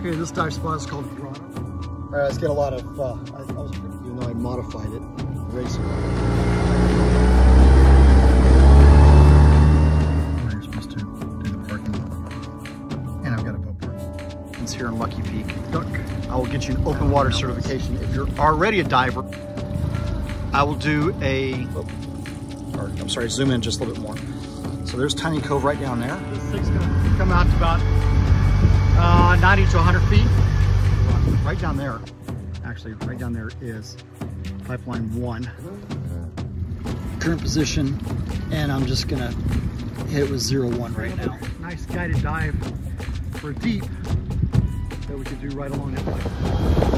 Okay, this dive spot is called Grotto. All right, let's get a lot of, uh, I, I was, even though I modified it, racing. We're supposed to do the parking. And I've got a boat park. It's here in Lucky Peak. Look, I will get you an open water certification. If you're already a diver, I will do a, oh, or, I'm sorry, zoom in just a little bit more. So there's Tiny Cove right down there. This thing's gonna come out to about uh, 90 to 100 feet. Right down there, actually right down there is pipeline one. Current position, and I'm just gonna hit with zero one right now. Nice guided dive for deep that we could do right along that pipe.